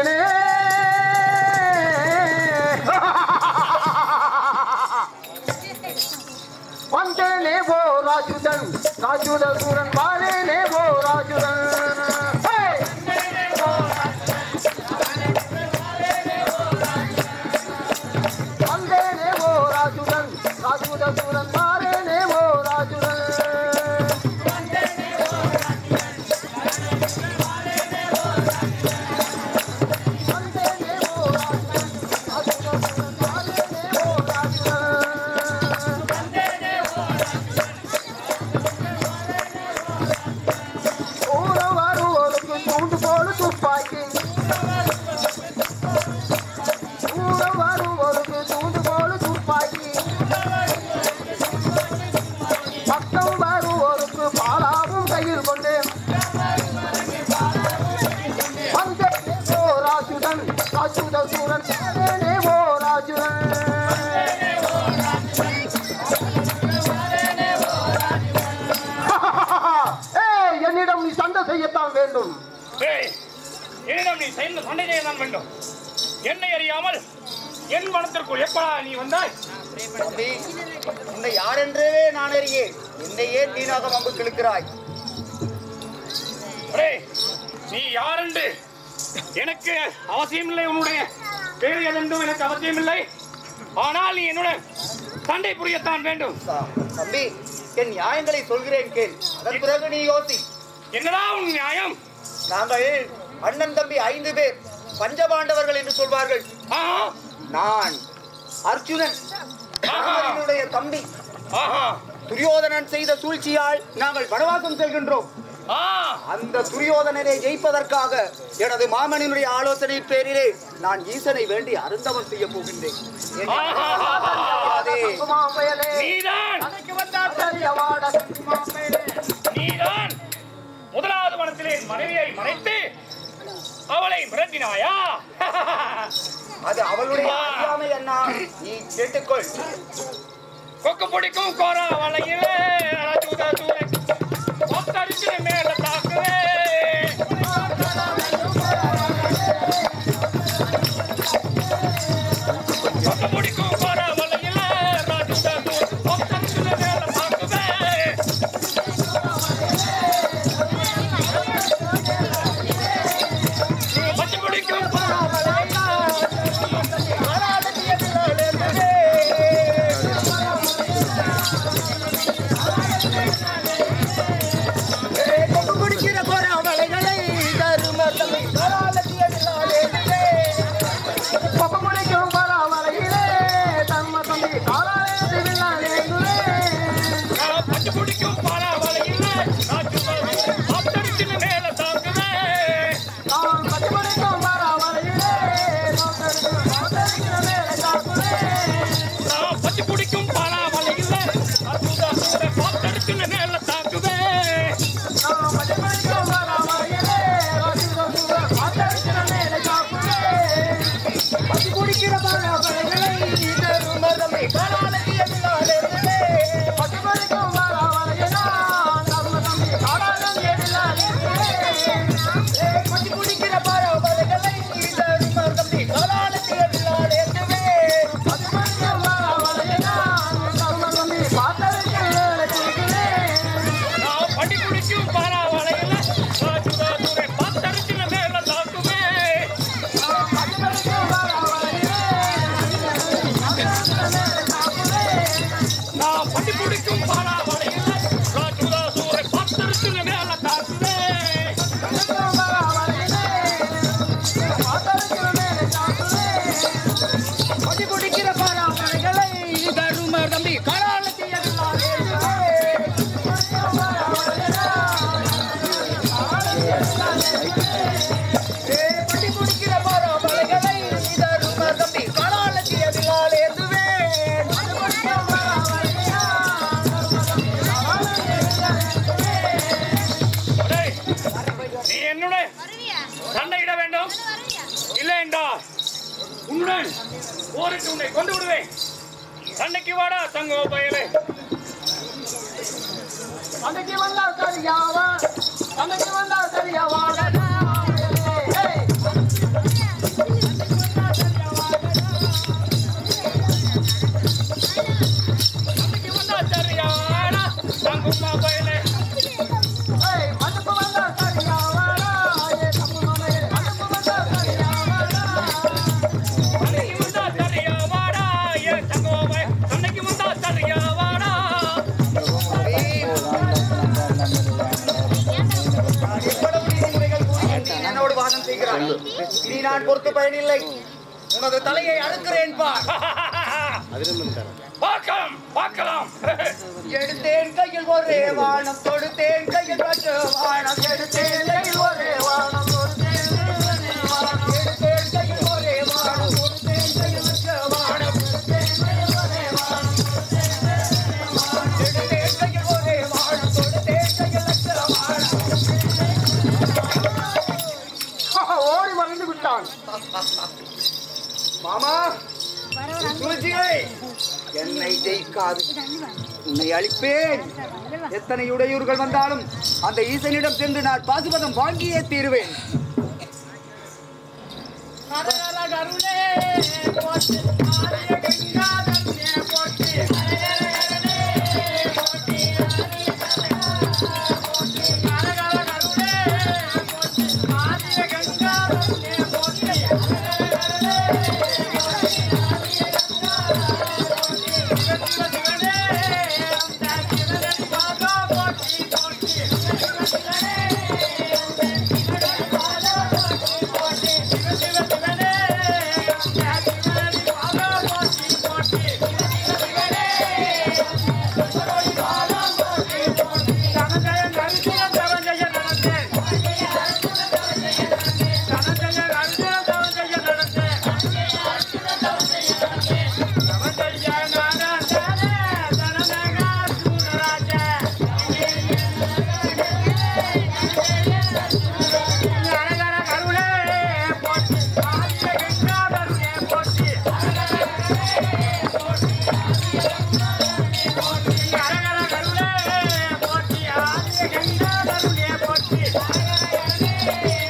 கானகத்தில் வந்தேனே போ ராஜுதன் ராஜுத சூரன் வாழேனே போ ராஜுதன். செய்யத்தான் வேண்டும். என்னிடம் நீ சேர்ந்து சண்டை செய்யத்தான் வேண்டும். என்னை அறியாமல் என் மனத்திற்குள் எப்படா நீ வந்தாய்? உன்னை யாரென்றே நான் அறியேன். என்னை ஏன் வீணாக வம்பு கிழக்கிறாய் நீ யாரென்று? எனக்கு அவசியமில்லை உன்னுடைய பேர் எதென்றும் எனக்கு அவசியமில்லை. ஆனால் நீ என்னுடன் சண்டை புரியத்தான் வேண்டும். தம்பி என் நியாயங்களை சொல்கிறேன் கேள். அதன் பிறகு நீ யோசி. என்னடா உன் நியாயம்? நாங்கள் அண்ணன் தம்பி ஐந்து பேர் பஞ்சபாண்டவர்கள் என்று சொல்வார்கள். நான் அர்ஜுனன் தம்பி. துரியோதனன் செய்த சூழ்ச்சியால் நாங்கள் வனவாசம் செல்கின்றோம். அந்த துரியோதனனை ஜெயிப்பதற்காக எனது மாமனினுடைய ஆலோசனை பேரிலே நான் ஈசனை வேண்டி அருந்தவம் செய்ய போகின்றேன். முதலாவது வனத்திலே என் மனைவியை மறைத்து அவளை மிரட்டினாயா அது அவளுடைய அறியாமை அண்ணா. நீ கேட்டுக்கொள். கொக்கு பிடிக்கும் கோரா வலையிலே. cada dia Happy உன்னுடன் போருக்கு உன்னை கொண்டு விடுவேன். சண்டைக்கு வாடா தங்கோ பயலே. சண்டைக்கு வந்தா சரியாவா சண்டைக்கு வந்தா சரியாவா இனி நான் பொறுத்து பயனில்லை. உனது தலையை அறுக்கிறேன் பார். பார்க்கலாம் பார்க்கலாம். எடுத்தேன் கையில் ஒரே வானம் தொடுத்தேன் கையில் வானம் எடுத்தேன் விட்டான் மாமா என்னை ஜெயிக்காது. உன்னை அழிப்பேன். எத்தனை உடையூர்கள் வந்தாலும் அந்த ஈசனிடம் சென்று நான் பாசுபதம் வாங்கியே தீருவேன்.